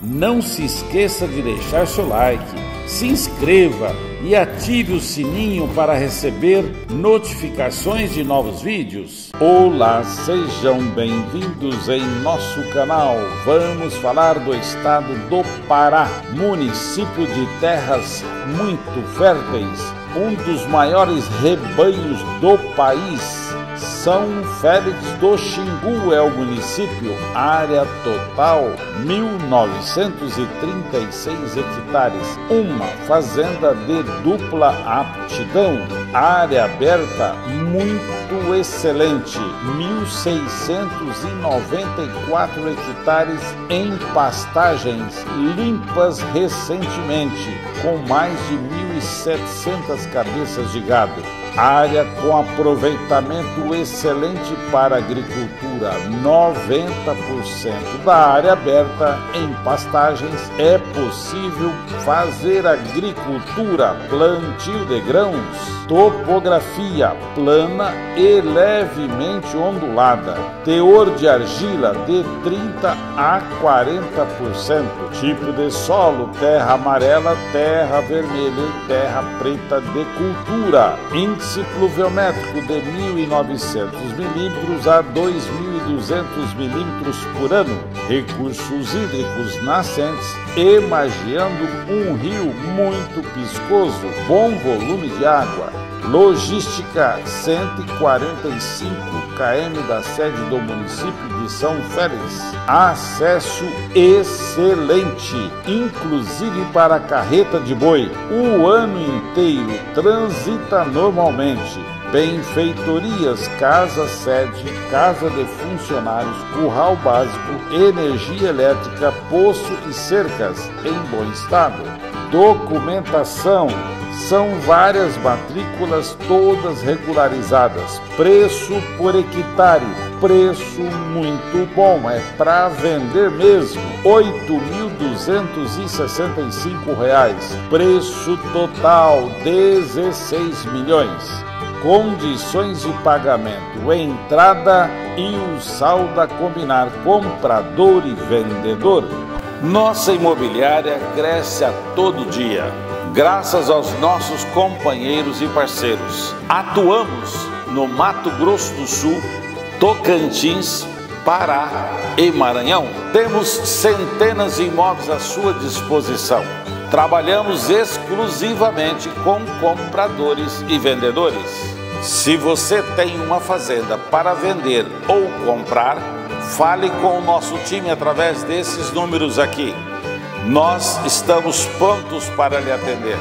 Não se esqueça de deixar seu like, se inscreva e ative o sininho para receber notificações de novos vídeos. Olá, sejam bem-vindos em nosso canal. Vamos falar do estado do Pará, município de terras muito férteis, um dos maiores rebanhos do país são Félix do Xingu é o município, área total 1936 hectares, uma fazenda de dupla aptidão, área aberta muito excelente, 1694 hectares em pastagens limpas recentemente, com mais de 1700 cabeças de gado área com aproveitamento excelente para agricultura. 90% da área aberta em pastagens é possível fazer agricultura, plantio de grãos Topografia plana e levemente ondulada. Teor de argila de 30 a 40%. Tipo de solo: terra amarela, terra vermelha e terra preta de cultura. Índice pluviométrico de 1.900 milímetros a 2.200 milímetros por ano. Recursos hídricos nascentes, emagiando um rio muito piscoso, bom volume de água Logística 145 km da sede do município de São Félix. Acesso excelente, inclusive para carreta de boi. O ano inteiro transita normalmente. Benfeitorias, casa sede, casa de funcionários, curral básico, energia elétrica, poço e cercas em bom estado. Documentação são várias matrículas, todas regularizadas. Preço por hectare, preço muito bom, é para vender mesmo. R$ 8.265. Preço total 16 milhões. Condições de pagamento: entrada e o saldo a combinar comprador e vendedor. Nossa imobiliária cresce a todo dia graças aos nossos companheiros e parceiros. Atuamos no Mato Grosso do Sul, Tocantins, Pará e Maranhão. Temos centenas de imóveis à sua disposição. Trabalhamos exclusivamente com compradores e vendedores. Se você tem uma fazenda para vender ou comprar, fale com o nosso time através desses números aqui nós estamos prontos para lhe atender.